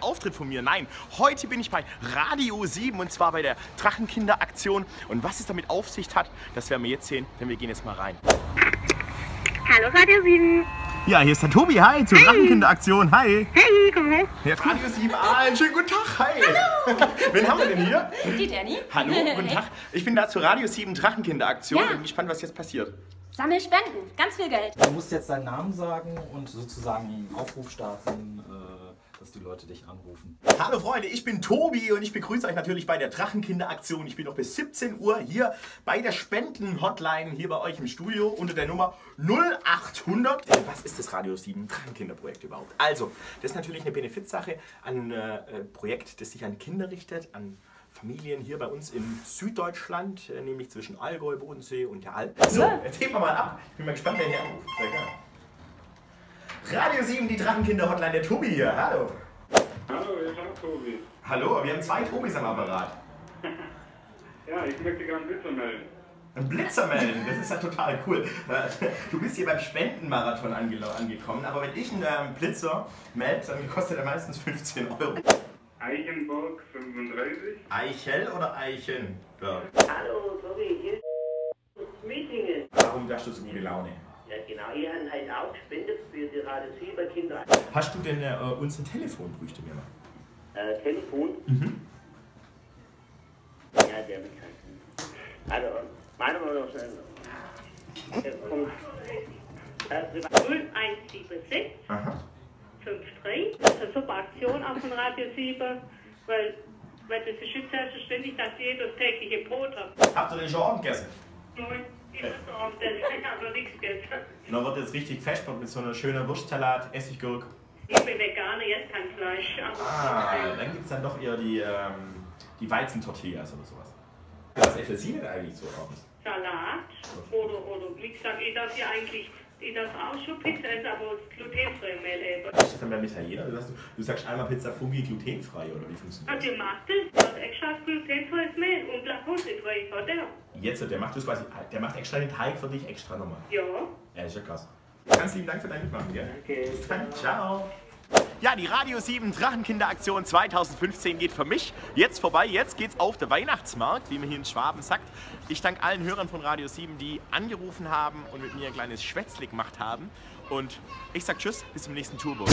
Auftritt von mir. Nein, heute bin ich bei Radio 7 und zwar bei der Drachenkinder-Aktion. Und was es damit auf sich hat, das werden wir jetzt sehen, denn wir gehen jetzt mal rein. Hallo Radio 7. Ja, hier ist der Tobi. Hi, zur Drachenkinder-Aktion. Hi. Hey, komm her. Ja, Radio 7 Aalen, schönen guten Tag. Hi. Hallo. Wen haben wir denn hier? Die Danny. Hallo, guten Tag. Ich bin da zur Radio 7 Drachenkinder-Aktion Ja. bin gespannt, was jetzt passiert. Sammel Spenden, ganz viel Geld. Du musst jetzt deinen Namen sagen und sozusagen einen Aufruf starten, äh, dass die Leute dich anrufen. Hallo Freunde, ich bin Tobi und ich begrüße euch natürlich bei der Drachenkinder-Aktion. Ich bin noch bis 17 Uhr hier bei der Spenden-Hotline hier bei euch im Studio unter der Nummer 0800. Äh, Was ist das Radio 7 Drachenkinderprojekt überhaupt? Also, das ist natürlich eine Benefizsache, ein äh, äh, Projekt, das sich an Kinder richtet, an Familien hier bei uns in Süddeutschland, äh, nämlich zwischen Allgäu, Bodensee und der Alp. So, jetzt heben wir mal ab. Ich bin mal gespannt, wer hier anruft. Sehr gerne. Radio 7, die Drachenkinder-Hotline, der Tobi hier. Hallo. Hallo, ich bin Tobi. Hallo, wir haben zwei Tobis am Apparat. Ja, ich möchte gerne Blitzer melden. Ein Blitzer melden, das ist ja total cool. Du bist hier beim Spendenmarathon ange angekommen, aber wenn ich einen ähm, Blitzer melde, dann kostet er meistens 15 Euro. Eichenburg 35. Eichel oder Eichenberg? Hallo, Tobi, hier ist Meeting. Warum hast du so gute Laune? Ja, genau, ihr habt halt auch gespendet für die Radio 7 Kinder. Hast du denn äh, unser Telefon, bräuchte mir mal? Äh, Telefon? Mhm. Ja, der mit halt. Also, meine Meinung Punkt. Äh, 0176 Aha. 53. Das ist eine super Aktion auch von Radio 7, weil, weil das ist nicht selbstverständlich, dass jeder das tägliche Brot hat. Habt ihr den schon Abend gegessen? Nein, ich ich habe noch nichts gegessen. Und dann wird jetzt richtig fest mit so einer schönen Wurstsalat, Essiggurk. Ich bin Veganer, jetzt kein Fleisch. Ah, dann gibt es dann doch eher die, ähm, die Weizentortillas oder sowas. Was essen Sie denn eigentlich so abends? Salat oder, oder wie gesagt, ich darf ja eigentlich, ich darf auch schon Pizza essen, aber glutenfreie Mehl eben. Ist das dann beim Italiener? Du sagst, du sagst einmal Pizza Fungi glutenfrei oder wie funktioniert Und das? ihr macht das, hat extra glutenfreies Mehl und lakosefrei, hat er. Jetzt, der macht das quasi, der macht extra den Teig für dich extra nochmal. Ja. Ja, ist ja krass. Ganz lieben Dank für dein Mitmachen, gell? Okay. Bis dann, ciao. Ja, die Radio 7 Drachenkinderaktion 2015 geht für mich jetzt vorbei. Jetzt geht's auf der Weihnachtsmarkt, wie man hier in Schwaben sagt. Ich danke allen Hörern von Radio 7, die angerufen haben und mit mir ein kleines Schwätzle gemacht haben. Und ich sag Tschüss, bis zum nächsten Turbo.